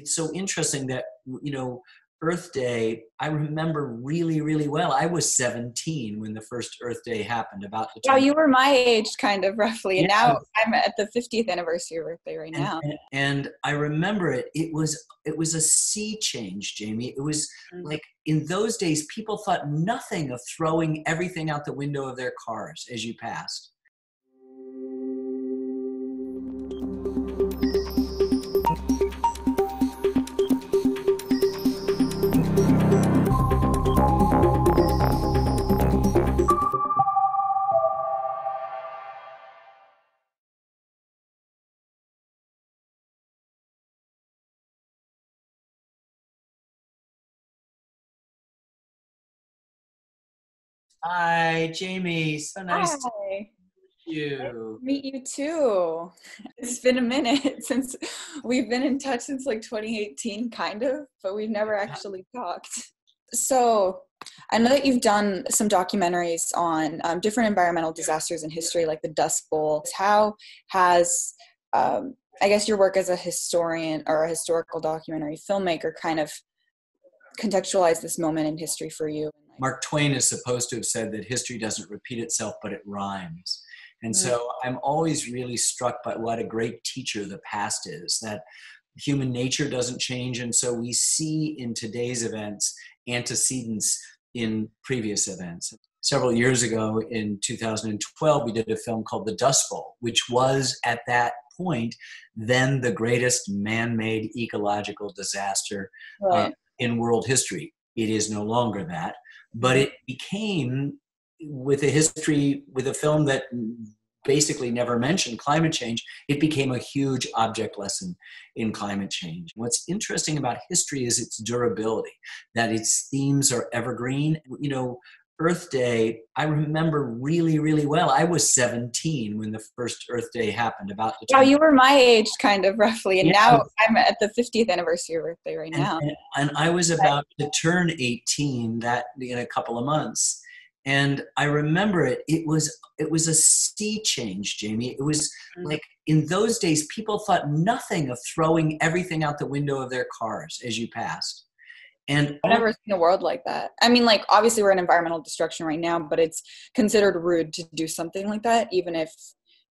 it's so interesting that you know Earth Day, I remember really, really well. I was 17 when the first Earth Day happened. About the yeah, you were my age, kind of roughly, and yeah. now I'm at the 50th anniversary of Earth Day right and, now. And, and, I remember it. It was it was a sea change, Jamie. It was mm-hmm. like in those days, people thought nothing of throwing everything out the window of their cars as you passed. Hi, Jamie. So nice Hi. to meet you. meet you too. It's been a minute since we've been in touch since like 2018, kind of, but we've never actually talked. So, I know that you've done some documentaries on um, different environmental disasters in history, like the Dust Bowl. How has, um, I guess, your work as a historian or a historical documentary filmmaker kind of contextualized this moment in history for you? Mark Twain is supposed to have said that history doesn't repeat itself, but it rhymes. And mm-hmm. so I'm always really struck by what a great teacher the past is, that human nature doesn't change. And so we see in today's events antecedents in previous events. Several years ago in 2012, we did a film called The Dust Bowl, which was at that point then the greatest man made ecological disaster uh, right. uh, in world history. It is no longer that but it became with a history with a film that basically never mentioned climate change it became a huge object lesson in climate change what's interesting about history is its durability that its themes are evergreen you know Earth Day, I remember really, really well. I was 17 when the first Earth Day happened. About the time. Oh, you were my age, kind of roughly, and yeah. now I'm at the 50th anniversary of Earth Day right and, now. And, and, I was about to turn 18 that in a couple of months, and I remember it. It was it was a sea change, Jamie. It was mm-hmm. like in those days, people thought nothing of throwing everything out the window of their cars as you passed and I've never seen a world like that. I mean, like obviously we're in environmental destruction right now, but it's considered rude to do something like that, even if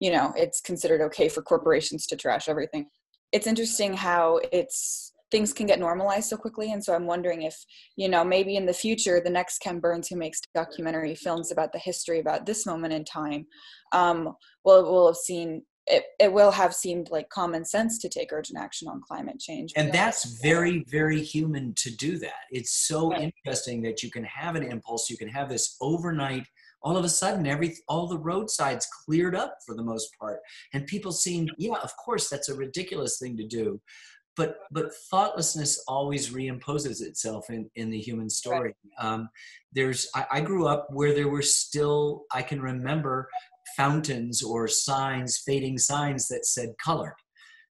you know it's considered okay for corporations to trash everything. It's interesting how it's things can get normalized so quickly, and so I'm wondering if you know maybe in the future the next Ken Burns who makes documentary films about the history about this moment in time, um, will will have seen it, it will have seemed like common sense to take urgent action on climate change. And that's very, very human to do that. It's so right. interesting that you can have an impulse, you can have this overnight, all of a sudden, every all the roadsides cleared up for the most part. And people seem, yeah, of course, that's a ridiculous thing to do. But but thoughtlessness always reimposes itself in, in the human story. Right. Um, there's I, I grew up where there were still I can remember fountains or signs, fading signs that said colored.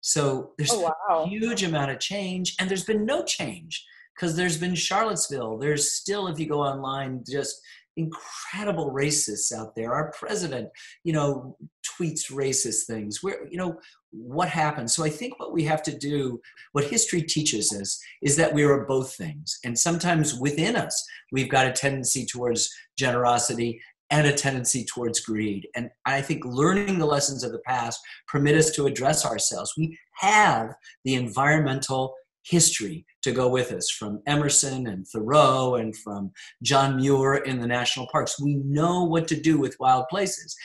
So there's oh, wow. a huge amount of change, and there's been no change because there's been Charlottesville. There's still, if you go online, just incredible racists out there. Our president, you know, tweets racist things. Where you know what happens. So I think what we have to do, what history teaches us, is that we are both things, and sometimes within us we've got a tendency towards generosity and a tendency towards greed. And I think learning the lessons of the past permit us to address ourselves. We have the environmental history to go with us from Emerson and Thoreau and from John Muir in the national parks. We know what to do with wild places.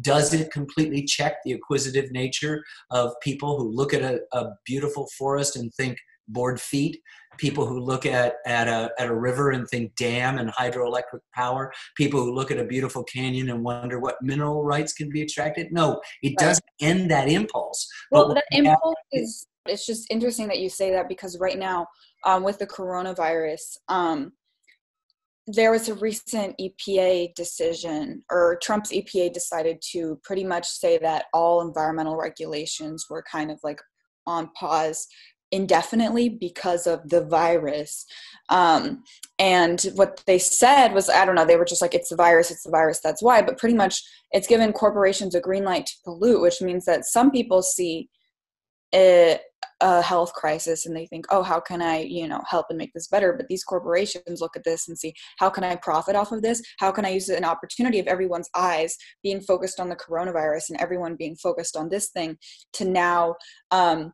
Does it completely check the acquisitive nature of people who look at a, a beautiful forest and think, board feet, people who look at, at, a, at a river and think dam and hydroelectric power, people who look at a beautiful canyon and wonder what mineral rights can be extracted. No, it right. doesn't end that impulse. Well, that impulse is, it's just interesting that you say that because right now um, with the coronavirus, um, there was a recent EPA decision, or Trump's EPA decided to pretty much say that all environmental regulations were kind of like on pause indefinitely because of the virus. Um, and what they said was, I don't know, they were just like, it's the virus, it's the virus, that's why. But pretty much it's given corporations a green light to pollute, which means that some people see it, a health crisis and they think oh how can i you know help and make this better but these corporations look at this and see how can i profit off of this how can i use an opportunity of everyone's eyes being focused on the coronavirus and everyone being focused on this thing to now um,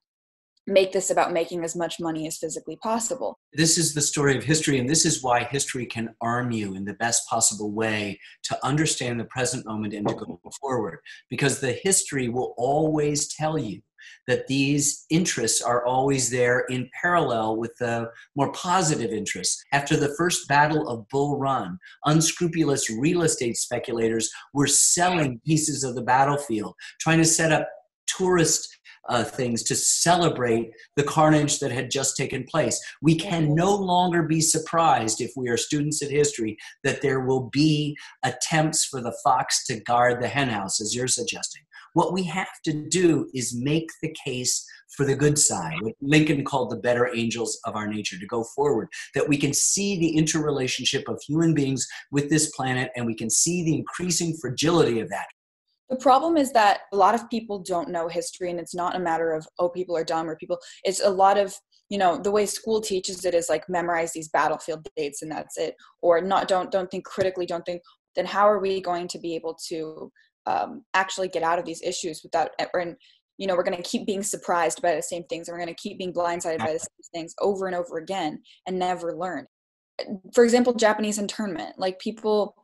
make this about making as much money as physically possible. This is the story of history, and this is why history can arm you in the best possible way to understand the present moment and to go forward. Because the history will always tell you that these interests are always there in parallel with the more positive interests. After the first battle of Bull Run, unscrupulous real estate speculators were selling pieces of the battlefield, trying to set up tourist uh, things to celebrate the carnage that had just taken place. We can no longer be surprised if we are students of history that there will be attempts for the fox to guard the henhouse, as you're suggesting. What we have to do is make the case for the good side, what Lincoln called the better angels of our nature, to go forward, that we can see the interrelationship of human beings with this planet and we can see the increasing fragility of that. The problem is that a lot of people don't know history, and it's not a matter of, oh, people are dumb or people, it's a lot of, you know, the way school teaches it is like memorize these battlefield dates and that's it. Or not, don't, don't think critically, don't think, then how are we going to be able to um, actually get out of these issues without, and, you know, we're going to keep being surprised by the same things, and we're going to keep being blindsided by the same things over and over again and never learn for example japanese internment like people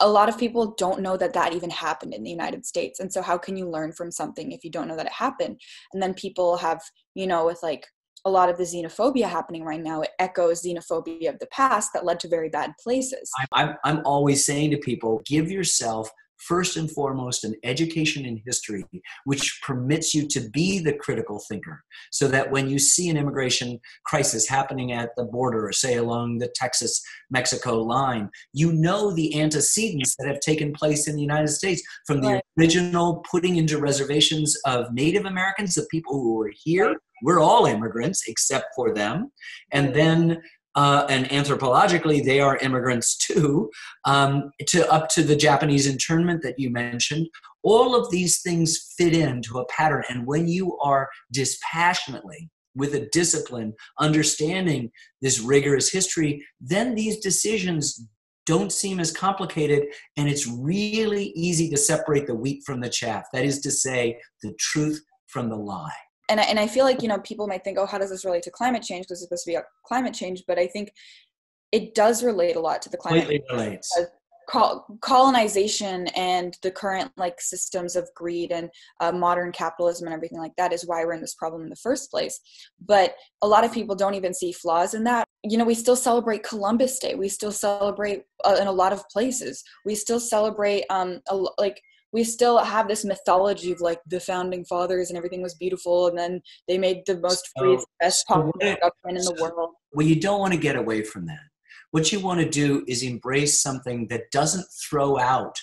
a lot of people don't know that that even happened in the United States. And so, how can you learn from something if you don't know that it happened? And then people have, you know, with like a lot of the xenophobia happening right now, it echoes xenophobia of the past that led to very bad places. I'm, I'm always saying to people give yourself first and foremost an education in history which permits you to be the critical thinker so that when you see an immigration crisis happening at the border or say along the texas mexico line you know the antecedents that have taken place in the united states from the original putting into reservations of native americans the people who were here. We're all immigrants except for them. And mm-hmm. then uh, and anthropologically they are immigrants too, um, to up to the Japanese internment that you mentioned. All of these things fit into a pattern, and when you are dispassionately with a discipline, understanding this rigorous history, then these decisions don't seem as complicated, and it's really easy to separate the wheat from the chaff. That is to say, the truth from the lie and I, and I feel like you know people might think oh how does this relate to climate change? Because it's supposed to be about climate change but i think it does relate a lot to the climate relates. colonization and the current like systems of greed and uh, modern capitalism and everything like that is why we're in this problem in the first place. But a lot of people don't even see flaws in that. You know we still celebrate columbus day. We still celebrate uh, in a lot of places. We still celebrate um a, like we still have this mythology of like the founding fathers and everything was beautiful and then they made the most free best possible government in the world. well you don't want to get away from that what you want to do is embrace something that doesn't throw out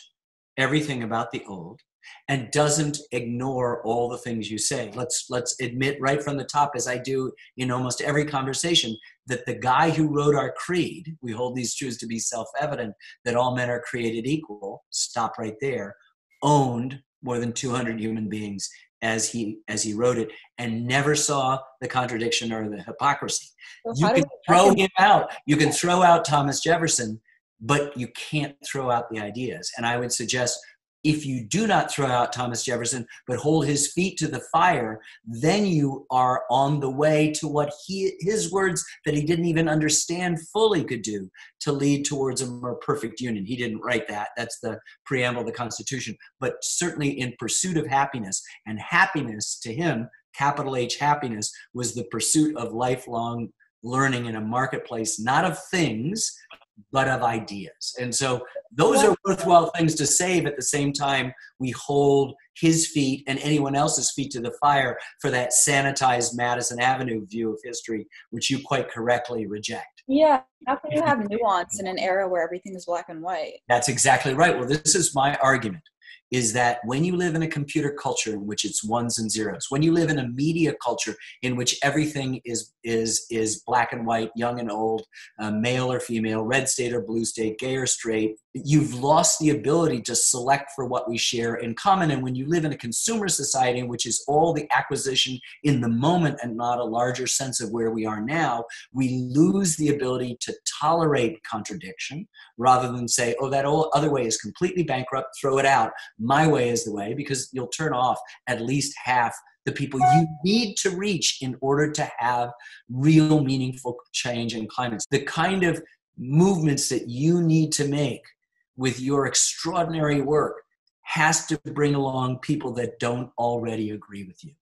everything about the old and doesn't ignore all the things you say. Let's let's admit right from the top as i do in almost every conversation that the guy who wrote our creed we hold these truths to be self-evident that all men are created equal stop right there owned more than 200 human beings as he as he wrote it and never saw the contradiction or the hypocrisy. Well, you can throw him out. You can throw out thomas jefferson but you can't throw out the ideas. And i would suggest if you do not throw out Thomas Jefferson, but hold his feet to the fire, then you are on the way to what he, his words that he didn't even understand fully could do to lead towards a more perfect union. He didn't write that. That's the preamble of the Constitution. But certainly in pursuit of happiness, and happiness to him, capital H happiness, was the pursuit of lifelong learning in a marketplace, not of things, but of ideas. And so those are worthwhile things to save at the same time we hold his feet and anyone else's feet to the fire for that sanitized Madison Avenue view of history, which you quite correctly reject. Yeah, how can you have nuance in an era where everything is black and white? That's exactly right. Well, this is my argument is that when you live in a computer culture in which it's ones and zeros, when you live in a media culture in which everything is is is black and white, young and old, uh, male or female, red state or blue state, gay or straight, you've lost the ability to select for what we share in common. And when you live in a consumer society in which is all the acquisition in the moment and not a larger sense of where we are now, we lose the ability to tolerate contradiction rather than say, oh, that old other way is completely bankrupt, throw it out. My way is the way, because you'll turn off at least half the people you need to reach in order to have real meaningful change in climates. The kind of movements that you need to make with your extraordinary work has to bring along people that don't already agree with you.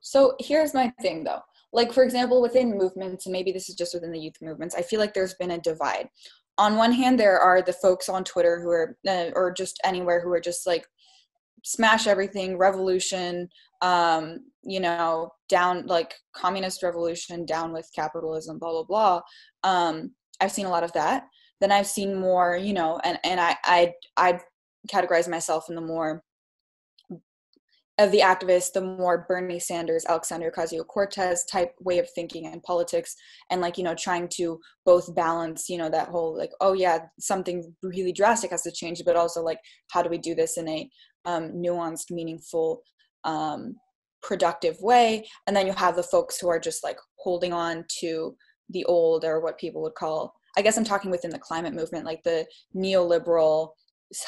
So here's my thing though. Like, for example, within movements, and maybe this is just within the youth movements, I feel like there's been a divide. On one hand, there are the folks on Twitter who are, uh, or just anywhere, who are just like, smash everything, revolution, um, you know, down like communist revolution, down with capitalism, blah, blah, blah. Um, I've seen a lot of that. Then I've seen more, you know, and, and I, I, I categorize myself in the more of the activists, the more Bernie Sanders, Alexandria Ocasio Cortez type way of thinking and politics, and like you know, trying to both balance, you know, that whole like, oh yeah, something really drastic has to change, but also like, how do we do this in a um, nuanced, meaningful, um, productive way? And then you have the folks who are just like holding on to the old, or what people would call, I guess I'm talking within the climate movement, like the neoliberal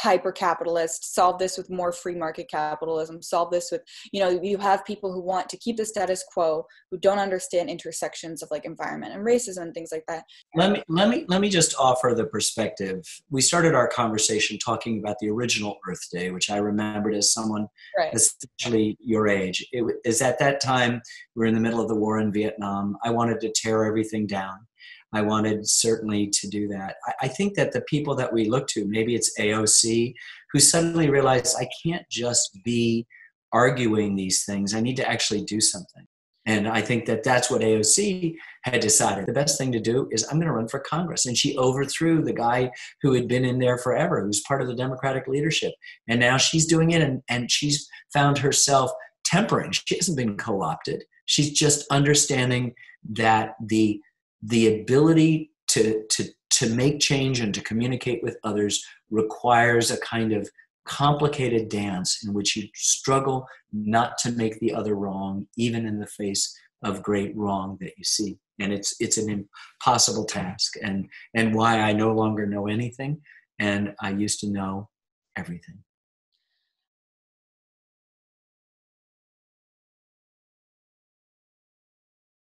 hyper capitalist solve this with more free market capitalism solve this with you know you have people who want to keep the status quo who don't understand intersections of like environment and racism and things like that. Let me let me let me just offer the perspective. We started our conversation talking about the original earth day which i remembered as someone right. essentially your age. It is at that time we we're in the middle of the war in vietnam. I wanted to tear everything down I wanted certainly to do that. I, I think that the people that we look to, maybe it's AOC, who suddenly realized I can't just be arguing these things. I need to actually do something. And I think that that's what AOC had decided. The best thing to do is I'm going to run for Congress. And she overthrew the guy who had been in there forever, who's part of the Democratic leadership. And now she's doing it and, and she's found herself tempering. She hasn't been co opted. She's just understanding that the the ability to, to, to make change and to communicate with others requires a kind of complicated dance in which you struggle not to make the other wrong, even in the face of great wrong that you see. And it's it's an impossible task, and and why I no longer know anything, and I used to know everything.